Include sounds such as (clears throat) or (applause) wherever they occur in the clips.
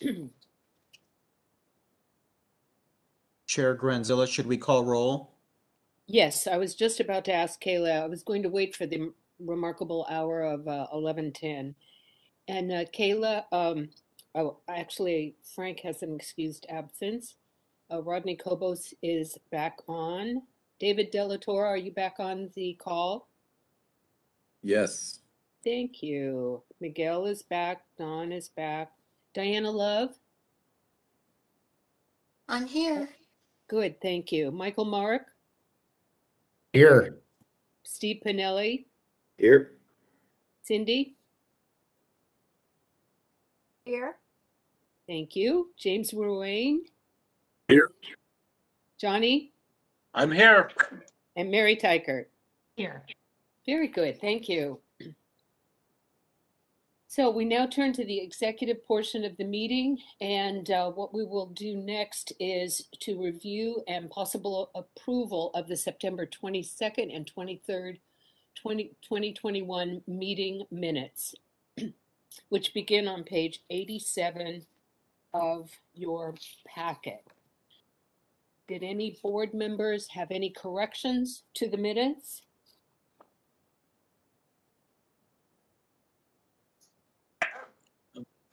(clears throat) Chair Granzella, should we call roll? Yes, I was just about to ask Kayla. I was going to wait for the remarkable hour of uh, 11:10. And uh, Kayla, um, oh, actually, Frank has an excused absence. Uh, Rodney Cobos is back on. David Delatorre, are you back on the call? Yes. Thank you. Miguel is back. Don is back. Diana Love? I'm here. Good, thank you. Michael Mark? Here. Steve Pinelli? Here. Cindy? Here. Thank you. James Ruane? Here. Johnny? I'm here. And Mary Teichert? Here. Very good, thank you. So we now turn to the executive portion of the meeting, and uh, what we will do next is to review and possible approval of the September 22nd and 23rd, 20 2021 meeting minutes, (clears throat) which begin on page 87 of your packet. Did any board members have any corrections to the minutes?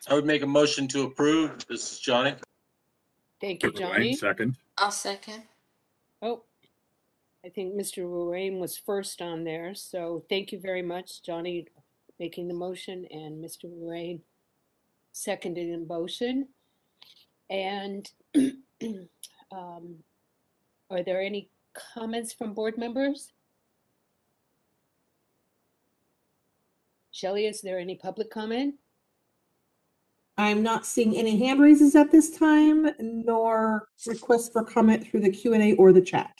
I would make a motion to approve. This is Johnny. Thank you, Johnny. Second. I'll second. Oh, I think Mr. Ruane was first on there, so thank you very much, Johnny, making the motion and Mr. Ruane seconding the motion. And (clears throat) um, are there any comments from board members? Shelley, is there any public comment? I'm not seeing any hand raises at this time, nor requests for comment through the Q and A or the chat.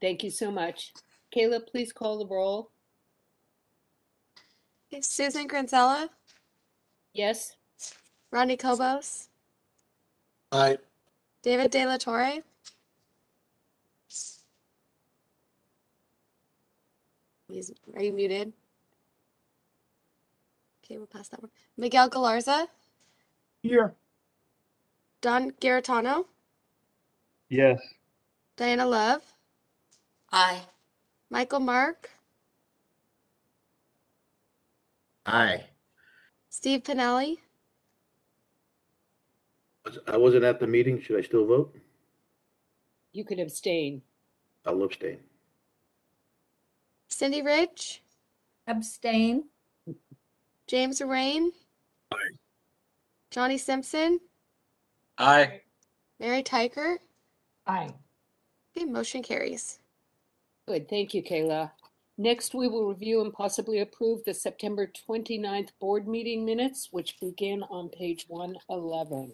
Thank you so much. Kayla, please call the roll. Susan Granzella, Yes? Rodney Cobos, Aye. David De La Torre, He's, are you muted? Okay, we'll pass that one. Miguel Galarza, Here. Don Garitano, Yes. Diana Love, Aye. Michael Mark, Aye. Steve Pinelli, I wasn't at the meeting. Should I still vote? You could abstain. I'll abstain. Cindy Rich, Abstain. James Ruane, Aye. Johnny Simpson, Aye. Mary Tyker. Aye. Okay, motion carries. Good, thank you, Kayla. Next, we will review and possibly approve the September 29th board meeting minutes, which begin on page 111.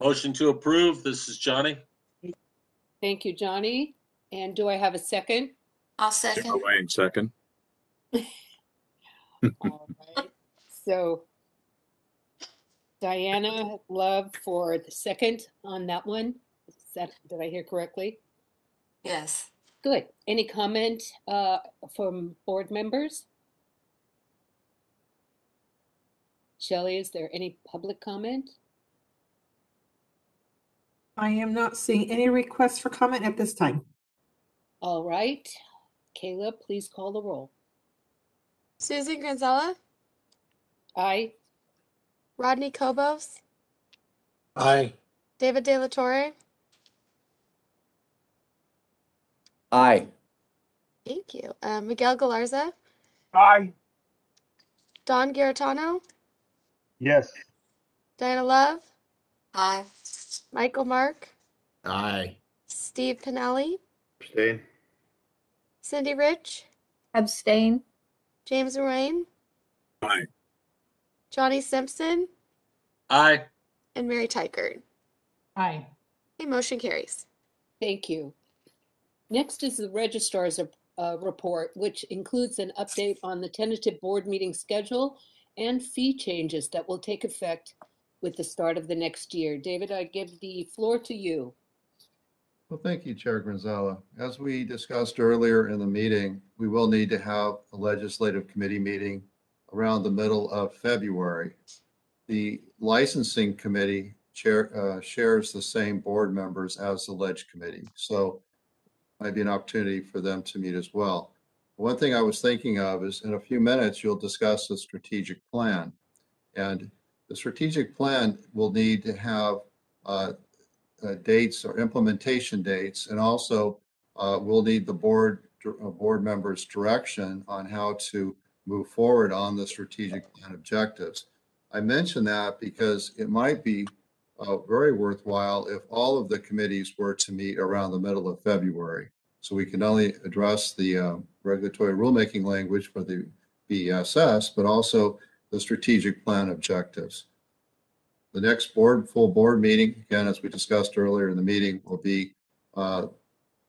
Motion to approve. This is Johnny. Thank you, Johnny. And do I have a second? I'll second. Wayne, second. (laughs) All right. So Diana Love for the second on that one. Is that, did I hear correctly? Yes. Good. Any comment uh, from board members? Shelley, is there any public comment? I am not seeing any requests for comment at this time. All right. Kayla, please call the roll. Susan Granzella, Aye. Rodney Cobos, Aye. David De La Torre. Aye. Thank you. Uh, Miguel Galarza, Aye. Don Garitano, Yes. Diana Love, Aye. Michael Mark, Aye. Steve Pinelli, Abstain. Cindy Rich, Abstain. James Ruane, Aye. Johnny Simpson, Aye. and Mary Teichert. Aye. Okay, motion carries. Thank you. Next is the registrar's uh, report, which includes an update on the tentative board meeting schedule and fee changes that will take effect with the start of the next year. David, I give the floor to you. Well, thank you, Chair Granzella. As we discussed earlier in the meeting, we will need to have a legislative committee meeting around the middle of February. The licensing committee chair, uh, shares the same board members as the ledge committee. So might be an opportunity for them to meet as well. One thing I was thinking of is in a few minutes, you'll discuss the strategic plan. And the strategic plan will need to have uh, uh, dates or implementation dates, and also uh, we'll need the board, uh, board members' direction on how to move forward on the strategic plan objectives. I mention that because it might be uh, very worthwhile if all of the committees were to meet around the middle of February. So we can only address the uh, regulatory rulemaking language for the BESS, but also the strategic plan objectives. The next board, full board meeting, again, as we discussed earlier in the meeting, will be, uh,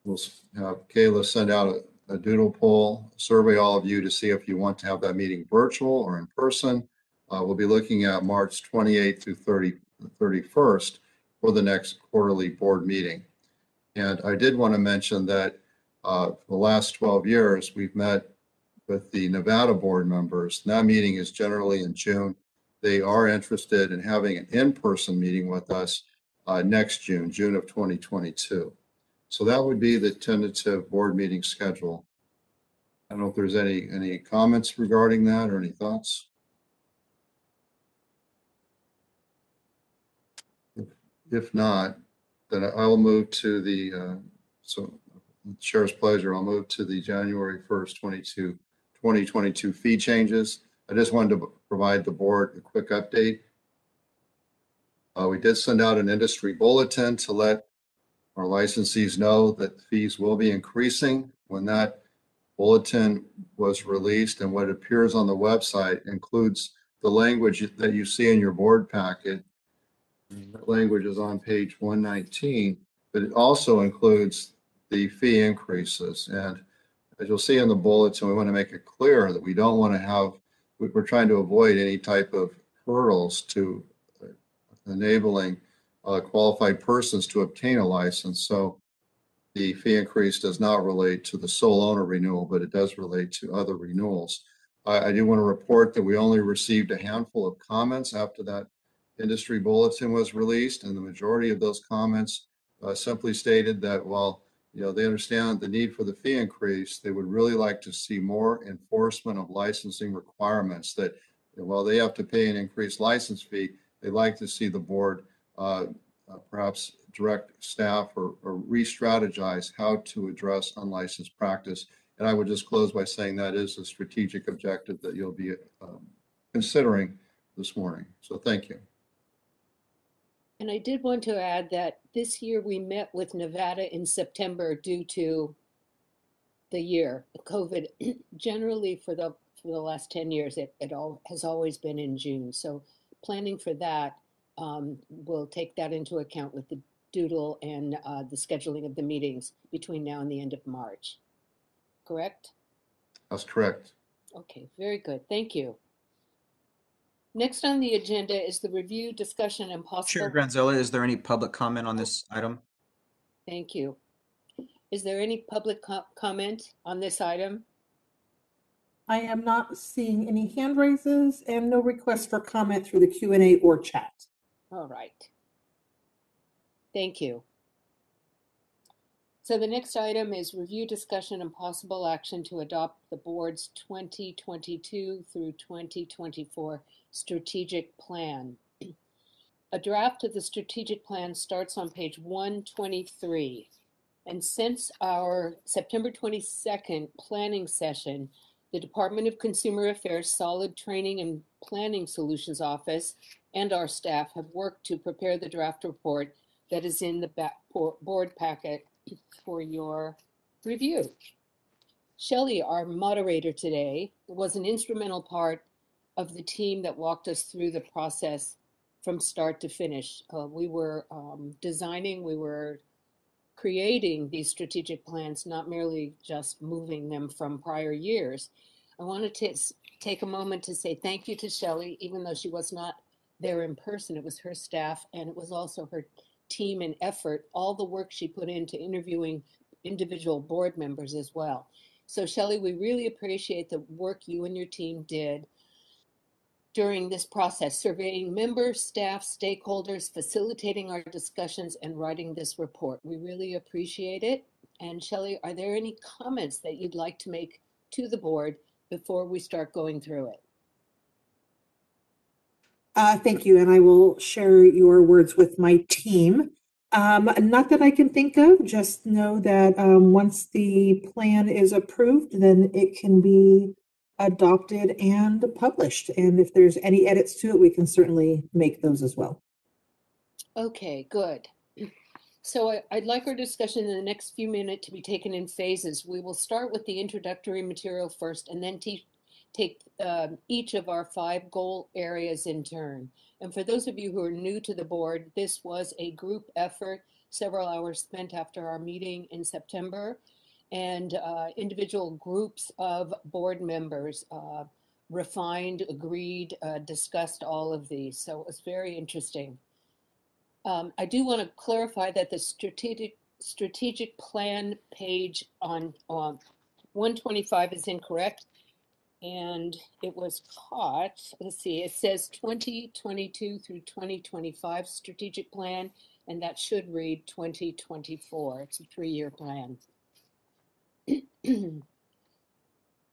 we'll have Kayla send out a- a doodle poll, survey all of you to see if you want to have that meeting virtual or in person. Uh, We'll be looking at March 28th through 30, 31st for the next quarterly board meeting. And I did want to mention that uh, for the last 12 years, we've met with the Nevada board members. That meeting is generally in June. They are interested in having an in-person meeting with us uh, next June, June of 2022. So that would be the tentative board meeting schedule. I don't know if there's any, any comments regarding that or any thoughts? If- not, then I will move to the, uh, so Chair's pleasure, I'll move to the January 1st, 22, 2022 fee changes. I just wanted to provide the board a quick update. Uh, We did send out an industry bulletin to let our licensees know that fees will be increasing. When that bulletin was released and what appears on the website includes the language that you see in your board packet. That language is on page 119, but it also includes the fee increases. And as you'll see in the bulletin, we want to make it clear that we don't want to have, we're trying to avoid any type of hurdles to enabling uh, qualified persons to obtain a license. So the fee increase does not relate to the sole owner renewal, but it does relate to other renewals. I, I do want to report that we only received a handful of comments after that industry bulletin was released, and the majority of those comments uh, simply stated that while you know, they understand the need for the fee increase. They would really like to see more enforcement of licensing requirements that while they have to pay an increased license fee, they'd like to see the board uh, uh, perhaps direct staff or, or re-strategize how to address unlicensed practice. And I would just close by saying that is a strategic objective that you'll be um, considering this morning. So thank you. And I did want to add that this year we met with Nevada in September due to the year, COVID. (clears throat) Generally, for the for the last 10 years, it, it all has always been in June. So planning for that, um, we'll take that into account with the doodle and uh, the scheduling of the meetings between now and the end of March. Correct? That's correct. Okay, very good. Thank you. Next on the agenda is the review, discussion, and possible. Chair Granzella, is there any public comment on this item? Thank you. Is there any public co- comment on this item? I am not seeing any hand raises and no requests for comment through the Q and A or chat. All right. Thank you. So the next item is review, discussion, and possible action to adopt the board's 2022 through 2024 strategic plan. A draft of the strategic plan starts on page 123. And since our September 22nd planning session, the Department of Consumer Affairs Solid Training and Planning Solutions Office and our staff have worked to prepare the draft report that is in the board packet for your review. Shelley, our moderator today, was an instrumental part of the team that walked us through the process from start to finish. Uh, we were um, designing, we were creating these strategic plans, not merely just moving them from prior years. I wanted to take a moment to say thank you to Shelley, even though she was not there in person. It was her staff and it was also her team and effort, all the work she put into interviewing individual board members as well. So Shelly, we really appreciate the work you and your team did. during this process, surveying members, staff, stakeholders, facilitating our discussions, and writing this report. We really appreciate it. And Shelly, are there any comments that you'd like to make to the board before we start going through it? Uh, thank you, and I will share your words with my team. Um, not that I can think of, just know that, um, once the plan is approved, then it can be adopted and published. And if there's any edits to it, we can certainly make those as well. Okay, good. So I- I'd like our discussion in the next few minutes to be taken in phases. We will start with the introductory material first and then te- take um, each of our five goal areas in turn. And for those of you who are new to the board, this was a group effort, several hours spent after our meeting in September. And uh, individual groups of board members uh, refined, agreed, uh, discussed all of these. So it was very interesting. Um, I do want to clarify that the strategic strategic plan page on on 125 is incorrect, and it was caught. Let's see. It says 2022 through 2025 strategic plan, and that should read 2024. It's a three-year plan. (clears throat)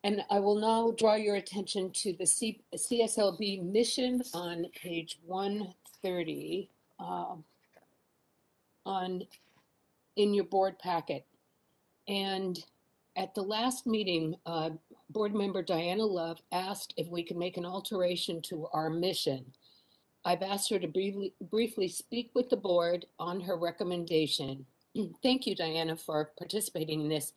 And I will now draw your attention to the C- CSLB mission on page 130 um, on in your board packet. And at the last meeting, uh, board member Diana Love asked if we could make an alteration to our mission. I've asked her to briefly, briefly speak with the board on her recommendation. (clears throat) Thank you, Diana, for participating in this.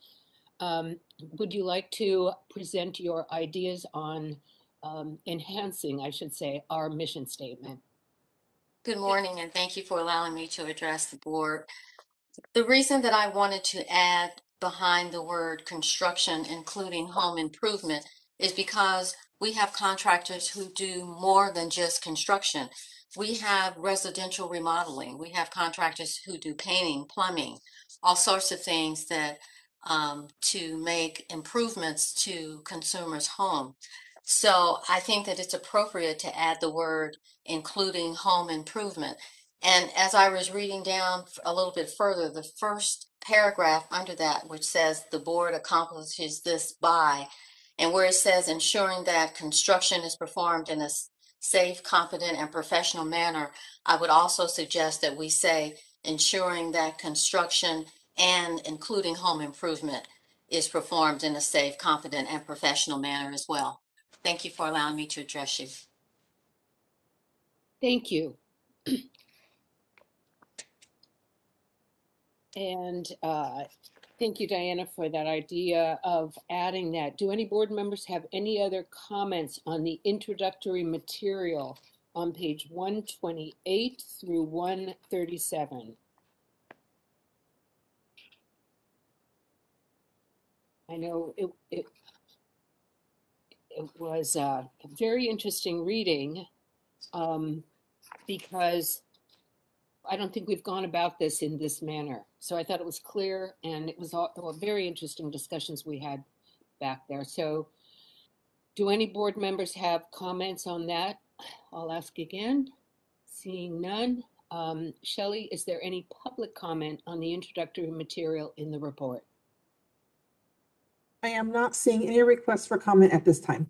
Um, would you like to present your ideas on um, enhancing, I should say, our mission statement? Good morning, and thank you for allowing me to address the board. The reason that I wanted to add behind the word construction, including home improvement, is because we have contractors who do more than just construction. We have residential remodeling. We have contractors who do painting, plumbing, all sorts of things that um, to make improvements to consumers' home. So I think that it's appropriate to add the word including home improvement. And as I was reading down a little bit further, the first paragraph under that, which says the board accomplishes this by, and where it says ensuring that construction is performed in a safe, competent, and professional manner, I would also suggest that we say ensuring that construction and including home improvement is performed in a safe, competent, and professional manner as well. Thank you for allowing me to address you. Thank you. (clears throat) And uh, thank you, Diana, for that idea of adding that. Do any board members have any other comments on the introductory material on page 128 through 137? I know it, it, it was a very interesting reading um, because I don't think we've gone about this in this manner. So I thought it was clear and it was all, all very interesting discussions we had back there. So do any board members have comments on that? I'll ask again. Seeing none. Um, Shelley, is there any public comment on the introductory material in the report? I am not seeing any requests for comment at this time.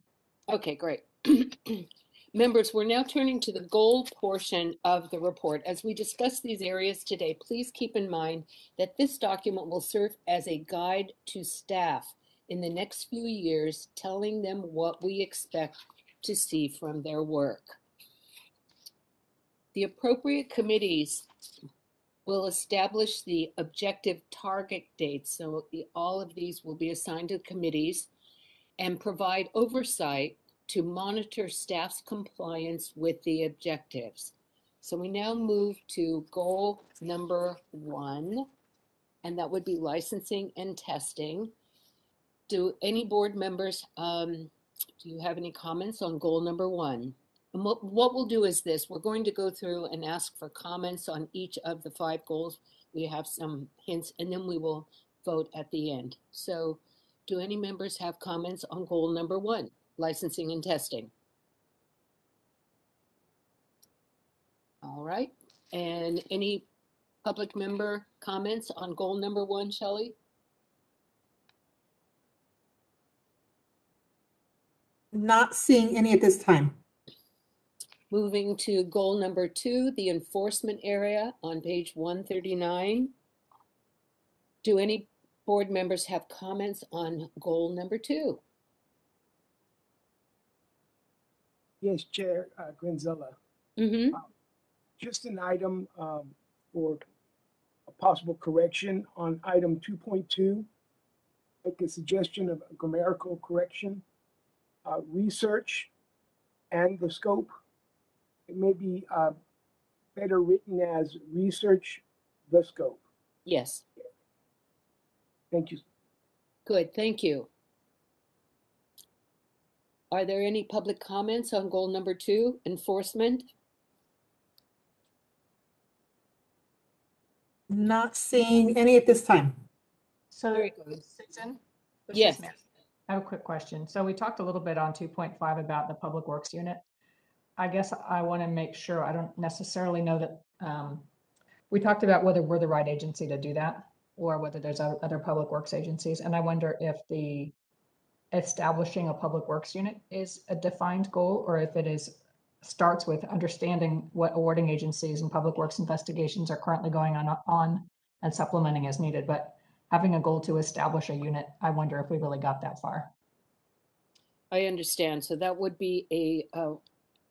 Okay, great. (clears throat) Members, we're now turning to the goal portion of the report. As we discuss these areas today, please keep in mind that this document will serve as a guide to staff in the next few years, telling them what we expect to see from their work. The appropriate committees will establish the objective target dates. So all of these will be assigned to committees and provide oversight to monitor staff's compliance with the objectives. So we now move to goal number one, and that would be licensing and testing. Do any board members, um, do you have any comments on goal number one? And what, what we'll do is this, we're going to go through and ask for comments on each of the five goals. We have some hints, and then we will vote at the end. So do any members have comments on goal number one? Licensing and testing. All right, and any public member comments on goal number one, Shelley? Not seeing any at this time. Moving to goal number two, the enforcement area on page one thirty-nine. Do any board members have comments on goal number two? Yes, Chair uh, Granzella. Mm-hmm, Just an item um, for a possible correction on item 2.2. Make a suggestion of a grammatical correction. Uh, Research and the scope. It may be uh, better written as research the scope. yes, Thank you. good, thank you. Are there any public comments on goal number two, enforcement? Not seeing any at this time. So, Very good. Susan? this is Yes. Mary. I have a quick question. So we talked a little bit on two point five about the Public Works unit. I guess I want to make sure, I don't necessarily know that, um, we talked about whether we're the right agency to do that or whether there's o- other Public Works agencies. And I wonder if the establishing a Public Works unit is a defined goal or if it is, starts with understanding what awarding agencies and Public Works investigations are currently going on, on and supplementing as needed. But having a goal to establish a unit, I wonder if we really got that far. I understand. So that would be a, uh,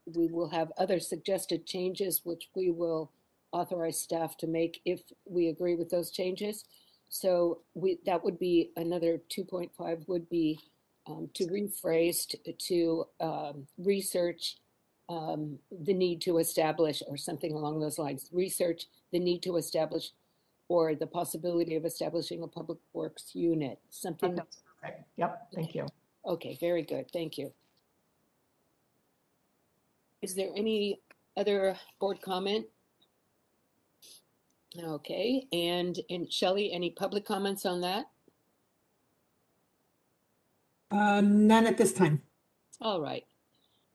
we will have other suggested changes, which we will authorize staff to make if we agree with those changes. So we, that would be another two point five would be um, to rephrase t- to um, research um, the need to establish or something along those lines. Research the need to establish or the possibility of establishing a public works unit, something That's perfect. Yep, thank you. Okay, very good. Thank you. Is there any other board comment? Okay, and, and Shelley, any public comments on that? Uh, none at this time. All right.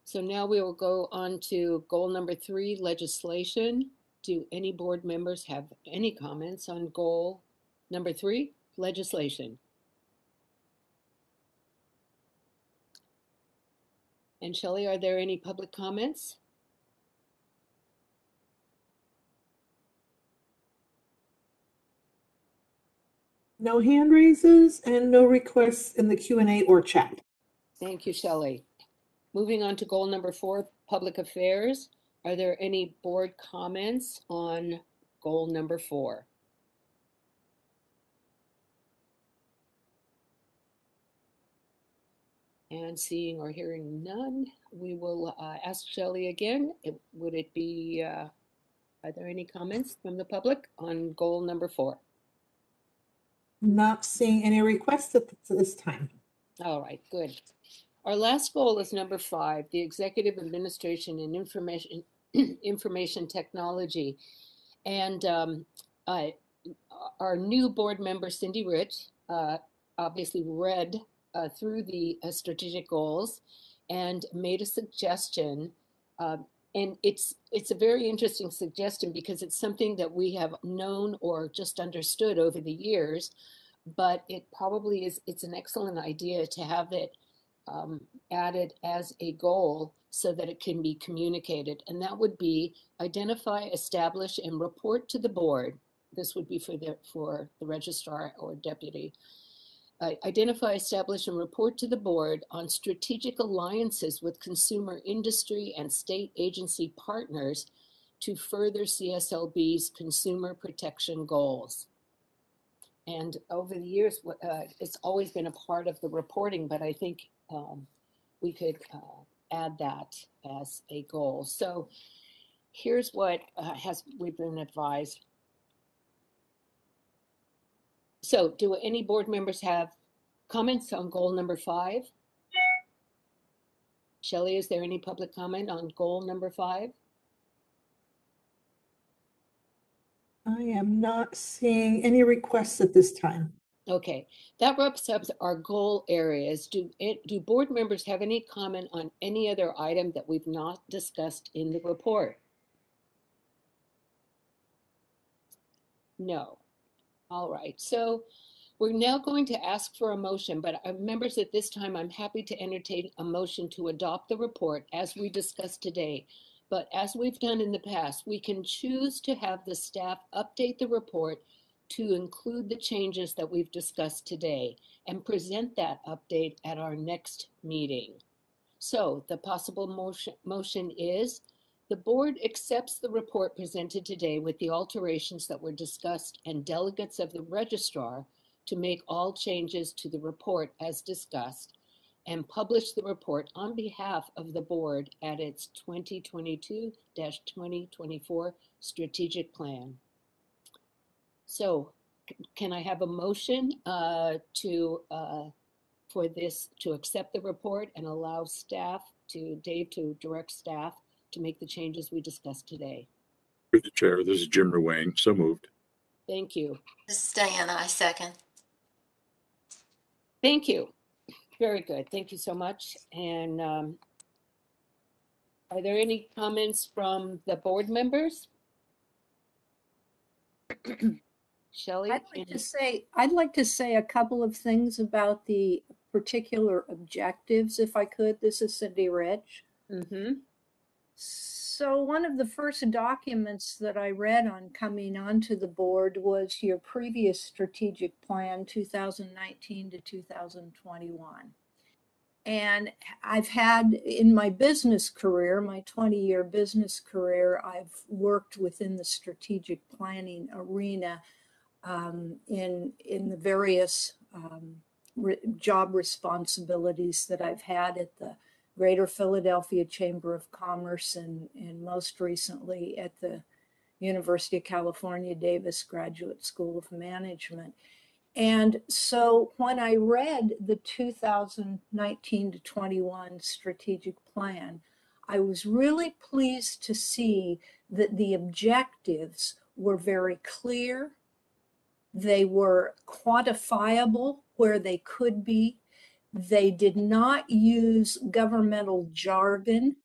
So now we will go on to goal number three, legislation. Do any board members have any comments on goal number three, legislation? And Shelley, are there any public comments? No hand raises and no requests in the Q and A or chat. Thank you, Shelley. Moving on to goal number four, public affairs. Are there any board comments on goal number four? And seeing or hearing none, we will uh, ask Shelley again. It- Would it be, uh, are there any comments from the public on goal number four? Not seeing any requests at this time. All right, good. Our last goal is number five, the executive administration and information, (clears throat) information technology. And um, I, our new board member Cindy Rich uh, obviously read uh, through the uh, strategic goals and made a suggestion. And it's it's a very interesting suggestion because it's something that we have known or just understood over the years but it probably is it's an excellent idea to have it um, added as a goal so that it can be communicated. And that would be identify establish and report to the board. This would be for the for the registrar or deputy identify establish and report to the board on strategic alliances with consumer industry and state agency partners to further cslb's consumer protection goals and over the years, uh, it's always been a part of the reporting, but I think um, we could uh, add that as a goal. So here's what uh, has we've been advised. So do any board members have comments on goal number five? Shelley, is there any public comment on goal number five? I am not seeing any requests at this time. Okay, that wraps up our goal areas. Do, it- do board members have any comment on any other item that we've not discussed in the report? No. All right, so we're now going to ask for a motion, but uh, members, at this time, I'm happy to entertain a motion to adopt the report as we discussed today. But as we've done in the past, we can choose to have the staff update the report to include the changes that we've discussed today and present that update at our next meeting. So the possible motion, motion is the board accepts the report presented today with the alterations that were discussed and delegates of the registrar to make all changes to the report as discussed and publish the report on behalf of the board at its 2022-2024 strategic plan. So can I have a motion uh, to, uh, for this, to accept the report and allow staff to, Dave, to direct staff to make the changes we discussed today? Through the chair, this is Jim Ruane. So moved. Thank you. This is Diana, I second. Thank you. Very good. Thank you so much. And um, are there any comments from the board members? (clears throat) Shelley? I'd like to say, I'd like to say a couple of things about the particular objectives, if I could. This is Cindy Rich. Mm-hmm. So one of the first documents that I read on coming onto the board was your previous strategic plan, 2019 to 2021. And I've had in my business career, my 20 year business career, I've worked within the strategic planning arena um, in, in the various um, re- job responsibilities that I've had at the Greater Philadelphia Chamber of Commerce and, and most recently at the University of California Davis Graduate School of Management. And so when I read the 2019 to 21 strategic plan, I was really pleased to see that the objectives were very clear. They were quantifiable where they could be. They did not use governmental jargon.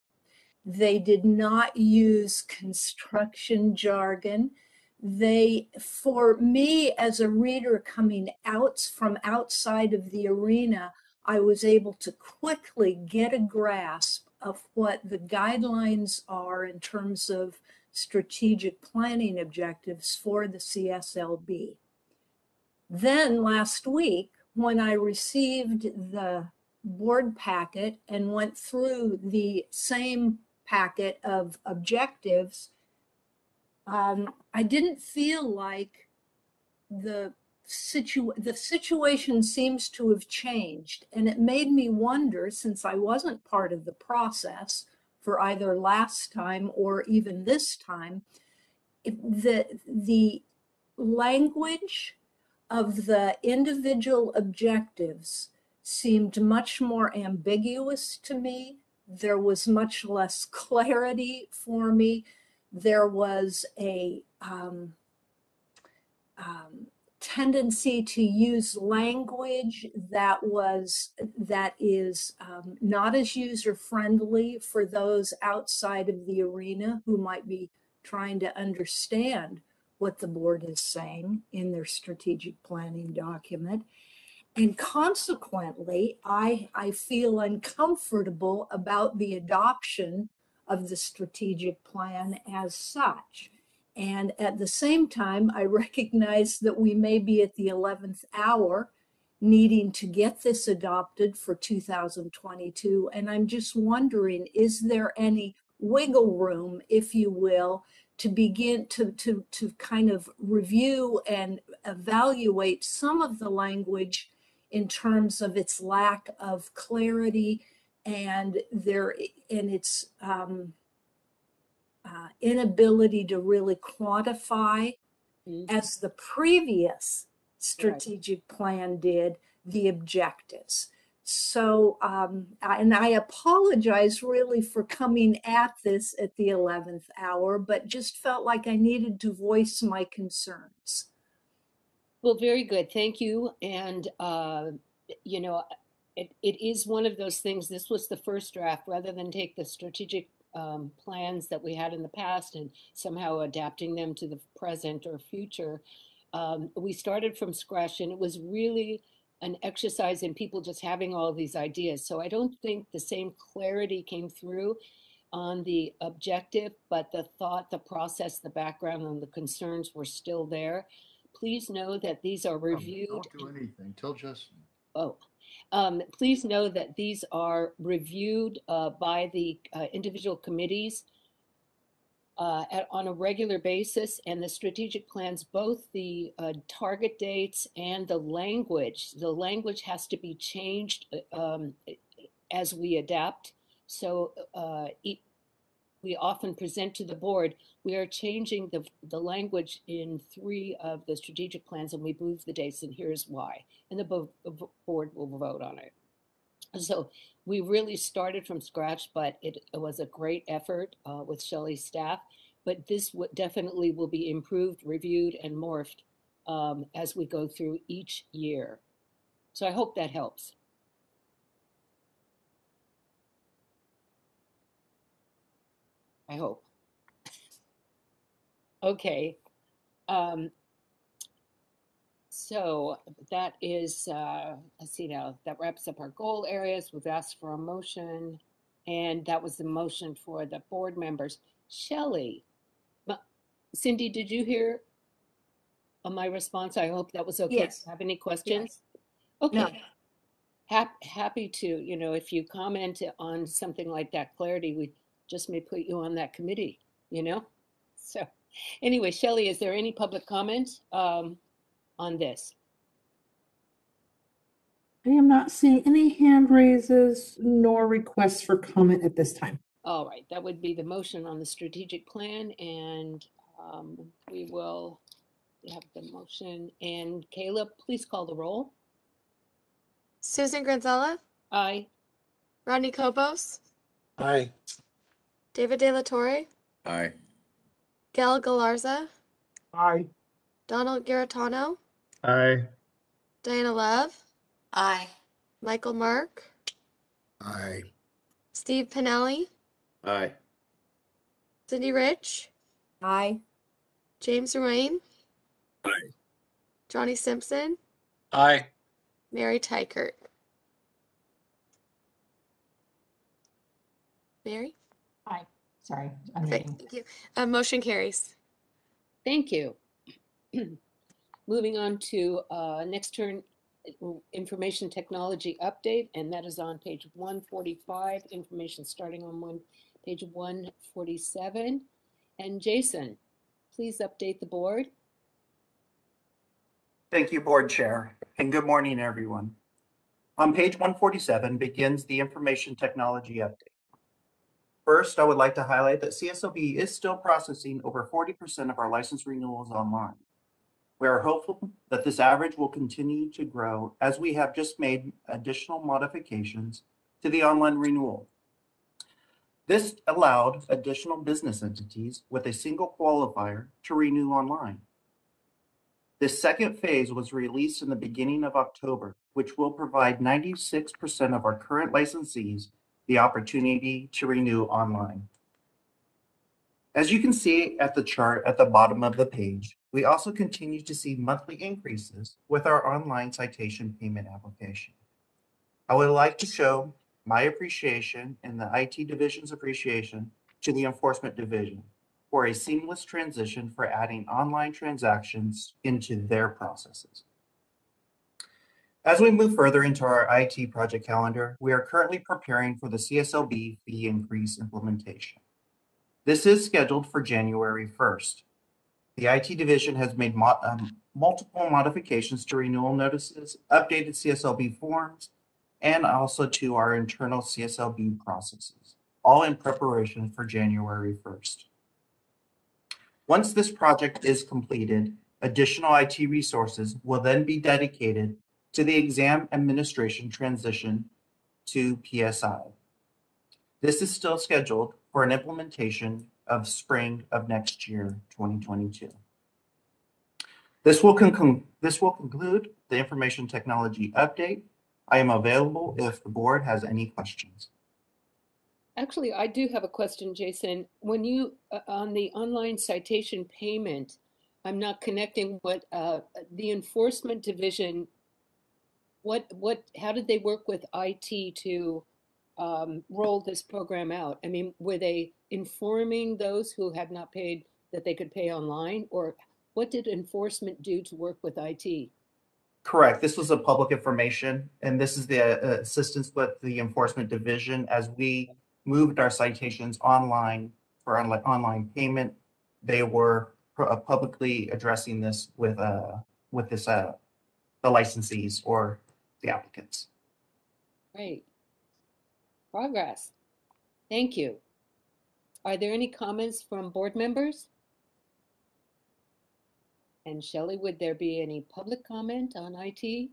They did not use construction jargon they for me as a reader coming out from outside of the arena i was able to quickly get a grasp of what the guidelines are in terms of strategic planning objectives for the cslb then last week when i received the board packet and went through the same packet of objectives um, I didn't feel like the situ the situation seems to have changed, and it made me wonder since I wasn't part of the process for either last time or even this time, if the the language of the individual objectives seemed much more ambiguous to me. There was much less (laughs) clarity for me there was a um, um, tendency to use language that was that is um, not as user friendly for those outside of the arena who might be trying to understand what the board is saying in their strategic planning document and consequently i i feel uncomfortable about the adoption of the strategic plan as such. And at the same time, I recognize that we may be at the 11th hour needing to get this adopted for 2022. And I'm just wondering is there any wiggle room, if you will, to begin to, to, to kind of review and evaluate some of the language in terms of its lack of clarity and their and its um, uh, inability to really quantify, Mm-hmm. as the previous strategic plan did, the objectives. So, um, and I apologize really for coming at this at the 11th hour, but just felt like I needed to voice my concerns. Well, very good. Thank you. And, uh, you know, it, it is one of those things, this was the first draft, rather than take the strategic um, plans that we had in the past and somehow adapting them to the present or future. Um, we started from scratch and it was really an exercise in people just having all these ideas. So I don't think the same clarity came through on the objective, but the thought, the process, the background, and the concerns were still there. Please know that these are reviewed. Don't do anything. Tell Justin. Oh, um, please know that these are reviewed uh, by the uh, individual committees uh, at, on a regular basis, and the strategic plans, both the uh, target dates and the language, the language has to be changed uh, um, as we adapt. So uh, e- we often present to the board, we are changing the, the language in three of the strategic plans, and we move the dates, and here's why. And the bo- bo- board will vote on it. So we really started from scratch, but it, it was a great effort uh, with Shelley's staff. But this w- definitely will be improved, reviewed, and morphed um, as we go through each year. So I hope that helps. I hope. (laughs) Okay. Um, so that is, uh, let's see now, that wraps up our goal areas. We've asked for a motion, and that was the motion for the board members. Shelley, Cindy, did you hear my response? I hope that was okay. Yes. Have any questions? No. Okay. Hap- happy to, you know, if you comment on something like that clarity, we just may put you on that committee, you know? So, anyway, Shelley, is there any public comment um, on this? I am not seeing any hand raises nor requests for comment at this time. All right, that would be the motion on the strategic plan, and um, we will have the motion. And Kayla, please call the roll. Susan Granzella, Aye. Rodney Cobos, Aye. David De La Torre, Aye. Gail Galarza, Aye. Donald Garatano, Aye. Diana Love, Aye. Michael Mark, Aye. Steve Pinelli, Aye. Cindy Rich, Aye. James Ruane, Aye. Johnny Simpson, Aye. Mary Teichert. Mary? Aye. Sorry, I'm Okay, reading. Thank you. Uh, motion carries. Thank you. (clears throat) Moving on to uh, next turn, uh, information technology update, and that is on page 145, information starting on one, page 147. And Jason, please update the board. Thank you, Board Chair, and good morning, everyone. On page 147 begins the information technology update. First, I would like to highlight that CSLB is still processing over 40% of our license renewals online. We are hopeful that this average will continue to grow as we have just made additional modifications to the online renewal. This allowed additional business entities with a single qualifier to renew online. This second phase was released in the beginning of October, which will provide 96% of our current licensees the opportunity to renew online. As you can see at the chart at the bottom of the page, we also continue to see monthly increases with our online citation payment application. I would like to show my appreciation and the IT division's appreciation to the enforcement division for a seamless transition for adding online transactions into their processes. As we move further into our IT project calendar, we are currently preparing for the CSLB fee increase implementation. This is scheduled for January 1st. The IT division has made mo- um, multiple modifications to renewal notices, updated CSLB forms, and also to our internal CSLB processes, all in preparation for January 1st. Once this project is completed, additional IT resources will then be dedicated to the exam administration transition to PSI. This is still scheduled for an implementation of spring of next year, 2022. This will, conclude. this will conclude the information technology update. I am available if the board has any questions. Actually, I do have a question, Jason. When you, uh, on the online citation payment, I'm not connecting what, uh, the enforcement division, what, what, how did they work with IT to, um, roll this program out? I mean, were they informing those who had not paid that they could pay online? Or what did enforcement do to work with IT? Correct. This was a public information, and this is the uh, assistance with the enforcement division as we moved our citations online for online, online payment. They were uh, publicly addressing this with, uh, with this, uh, the licensees or the applicants. Great. Progress. Thank you. Are there any comments from board members? And Shelley, would there be any public comment on IT?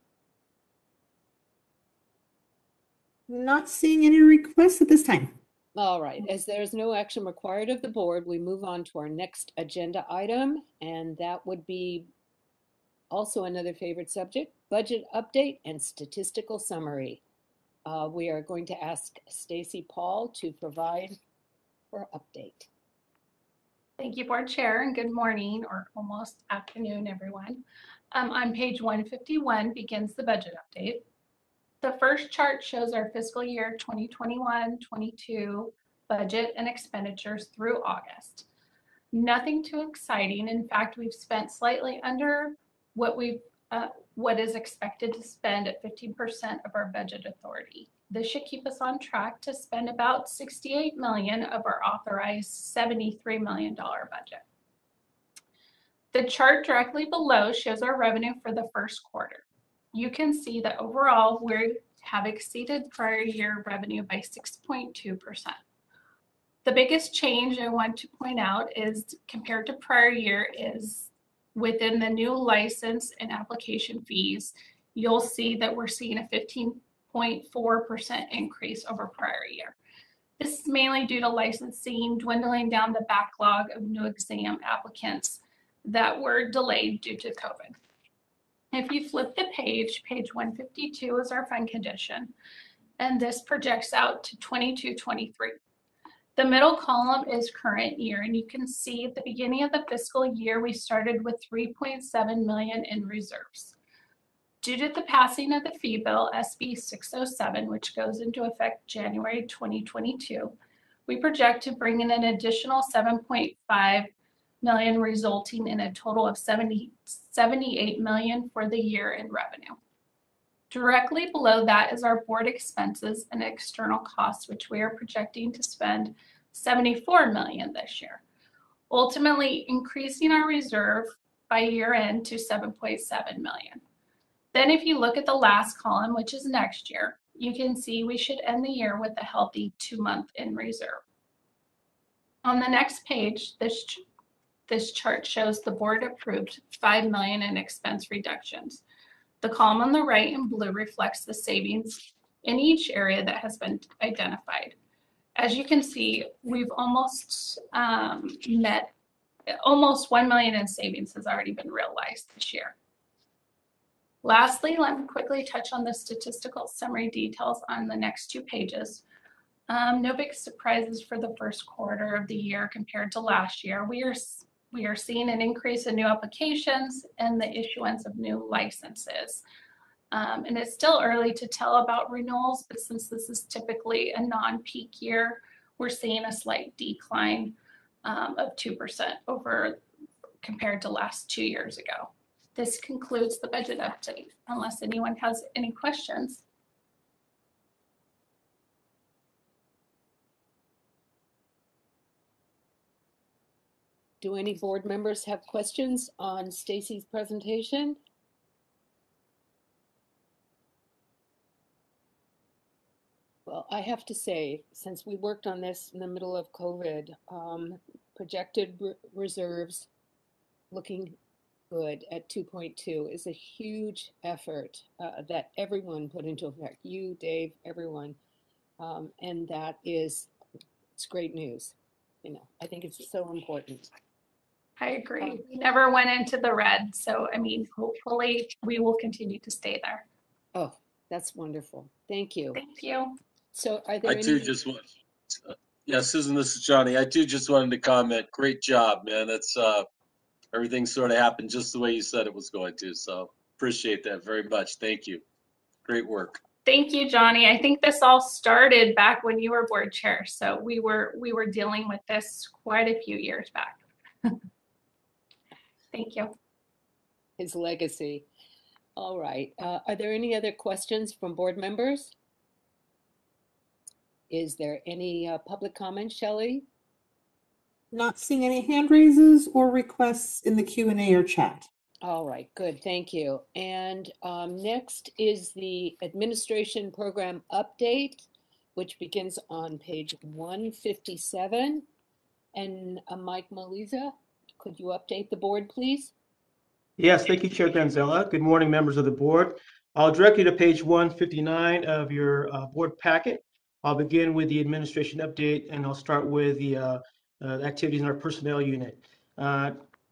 Not seeing any requests at this time. All right, as there is no action required of the board, we move on to our next agenda item, and that would be also another favorite subject, budget update and statistical summary. Uh, we are going to ask Stacy Paul to provide her update. Thank you, Board Chair, and good morning or almost afternoon, everyone. Um, on page 151 begins the budget update. The first chart shows our fiscal year 2021-22 budget and expenditures through August. Nothing too exciting. In fact, we've spent slightly under what we've uh, what is expected to spend at 15% of our budget authority. This should keep us on track to spend about 68 million of our authorized 73 million dollar budget. The chart directly below shows our revenue for the first quarter. You can see that overall we have exceeded prior year revenue by 6.2%. The biggest change I want to point out is compared to prior year is within the new license and application fees, you'll see that we're seeing a 15.4% increase over prior year. This is mainly due to licensing dwindling down the backlog of new exam applicants that were delayed due to COVID. If you flip the page, page 152 is our fund condition, and this projects out to 22, 23. The middle column is current year, and you can see at the beginning of the fiscal year, we started with 3.7 million in reserves. Due to the passing of the fee bill, SB 607, which goes into effect January 2022, we project to bring in an additional 7.5 million, resulting in a total of 70, 78 million for the year in revenue. Directly below that is our board expenses and external costs, which we are projecting to spend 74 million this year, ultimately increasing our reserve by year end to 7.7 million. Then if you look at the last column, which is next year, you can see we should end the year with a healthy two month in reserve. On the next page, this, this chart shows the board approved 5 million in expense reductions. The column on the right in blue reflects the savings in each area that has been identified. As you can see, we've almost um, met, almost 1 million in savings has already been realized this year. Lastly, let me quickly touch on the statistical summary details on the next two pages. Um, no big surprises for the first quarter of the year compared to last year. We are we are seeing an increase in new applications and the issuance of new licenses. Um, and it's still early to tell about renewals, but since this is typically a non-peak year, we're seeing a slight decline um, of 2% over compared to last two years ago. This concludes the budget update, unless anyone has any questions. Do any board members have questions on Stacy's presentation? Well, I have to say, since we worked on this in the middle of COVID, um, projected re- reserves looking good at 2.2 is a huge effort uh, that everyone put into effect. You, Dave, everyone, um, and that is it's great news. You know, I think it's so important. I agree. We never went into the red. So, I mean, hopefully we will continue to stay there. Oh, that's wonderful. Thank you. Thank you. So are there I any? too just want, Yeah, Susan, this is Johnny. I too just wanted to comment. Great job, man. That's, uh, everything sort of happened just the way you said it was going to. So appreciate that very much. Thank you. Great work. Thank you, Johnny. I think this all started back when you were board chair. So we were, we were dealing with this quite a few years back. (laughs) Thank you. His legacy. All right. Uh, are there any other questions from board members? Is there any uh, public comment, Shelley? Not seeing any hand raises or requests in the Q and A or chat. All right, good, thank you. And um, next is the administration program update, which begins on page 157. And uh, Mike Maliza, could you update the board, please? Yes, thank you, Chair Granzella. Good morning, members of the board. I'll direct you to page 159 of your uh, board packet. I'll begin with the administration update, and I'll start with the uh, uh, activities in our personnel unit. Uh,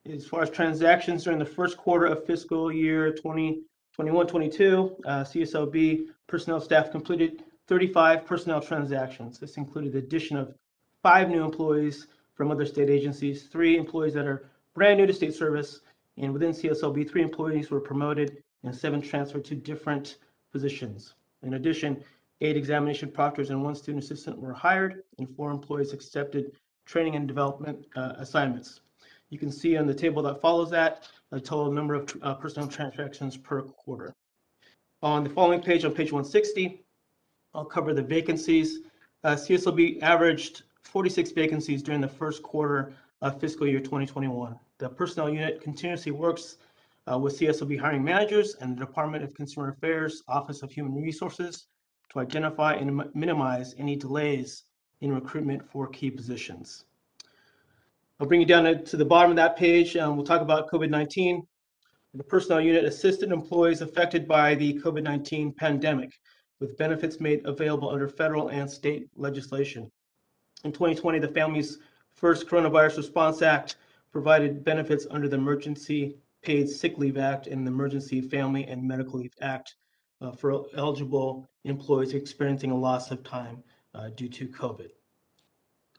As far as transactions during the first quarter of fiscal year 2021-22, uh, CSLB personnel staff completed 35 personnel transactions. This included the addition of five new employees from other state agencies, three employees that are brand new to state service, and within CSLB, three employees were promoted and seven transferred to different positions. In addition, eight examination proctors and one student assistant were hired, and four employees accepted training and development uh, assignments. You can see on the table that follows that, the total number of uh, personnel transactions per quarter. On the following page, on page 160, I'll cover the vacancies. Uh, CSLB averaged 46 vacancies during the first quarter of fiscal year 2021. The personnel unit continuously works uh, with CSLB hiring managers and the Department of Consumer Affairs Office of Human Resources to identify and mi- minimize any delays in recruitment for key positions. I'll bring you down to- to the bottom of that page. Um, we'll talk about COVID-19. The personnel unit assisted employees affected by the COVID-19 pandemic with benefits made available under federal and state legislation. In 2020, the Families First Coronavirus Response Act provided benefits under the Emergency Paid Sick Leave Act and the Emergency Family and Medical Leave Act uh, for eligible employees experiencing a loss of time uh, due to COVID.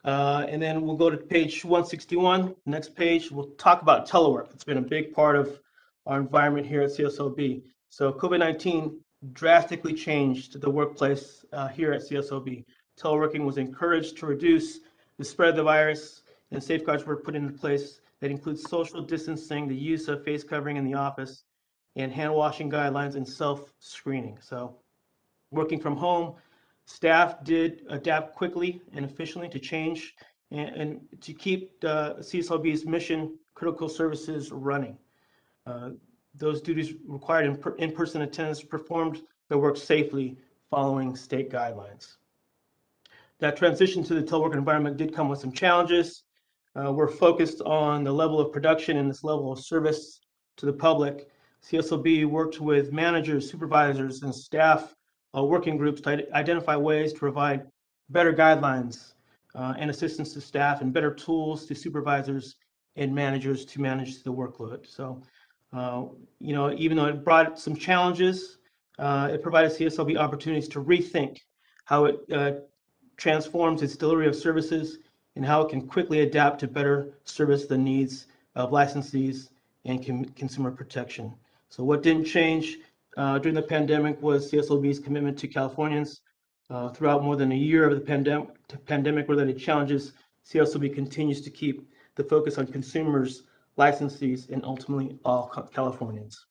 Uh, and then we'll go to page 161. Next page, we'll talk about telework. It's been a big part of our environment here at CSLB. So COVID-19 drastically changed the workplace uh, here at CSLB. Teleworking was encouraged to reduce the spread of the virus, and safeguards were put into place that include social distancing, the use of face covering in the office, and hand washing guidelines and self-screening. So working from home, staff did adapt quickly and efficiently to change and, and to keep uh, CSLB's mission critical services running. Uh, those duties required in per- in-person attendance performed their work safely following state guidelines. That transition to the telework environment did come with some challenges. Uh, we're focused on the level of production and this level of service to the public. CSLB worked with managers, supervisors, and staff uh, working groups to identify ways to provide better guidelines uh, and assistance to staff and better tools to supervisors and managers to manage the workload. So, uh, you know, even though it brought some challenges, uh, it provided CSLB opportunities to rethink how it uh, transforms its delivery of services and how it can quickly adapt to better service the needs of licensees and com- consumer protection. So what didn't change uh, during the pandemic was CSLB's commitment to Californians. Uh, throughout more than a year of the pandemic, pandemic-related challenges, CSLB continues to keep the focus on consumers, licensees, and ultimately all Ca- Californians.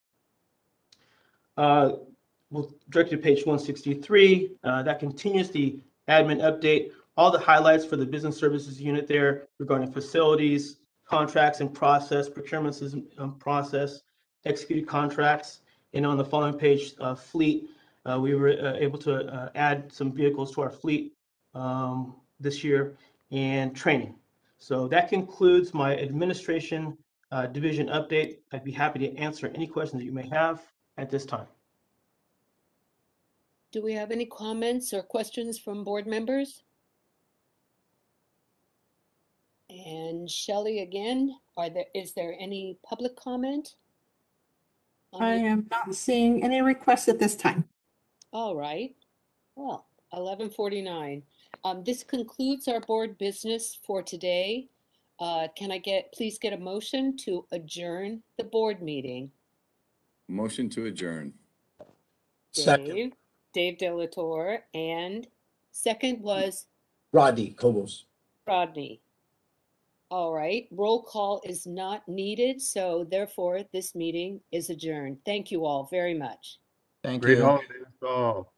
Uh, We'll direct you to page 163. Uh, That continues the admin update. All the highlights for the business services unit there regarding facilities, contracts and process, procurements um, process, executed contracts. And on the following page, uh, fleet, uh, we were uh, able to uh, add some vehicles to our fleet um, this year and training. So that concludes my administration uh, division update. I'd be happy to answer any questions that you may have at this time. Do we have any comments or questions from board members? And Shelley, again, are there, is there any public comment? on I the- am not seeing any requests at this time. All right. Well, eleven forty-nine. Um, this concludes our board business for today. Uh, can I get, please get a motion to adjourn the board meeting? Motion to adjourn. Second. Dave, Dave Delatorre, and second was Rodney Cobos. Rodney. All right, roll call is not needed, so therefore this meeting is adjourned. Thank you all very much. Thank Great you. holidays to all.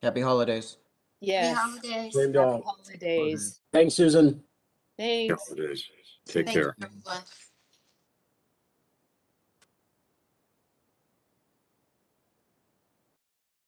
Happy holidays. Yes. holidays. Same to Happy all. holidays. Thanks, Susan. Thanks. Holidays. Take Thank care. you, everyone.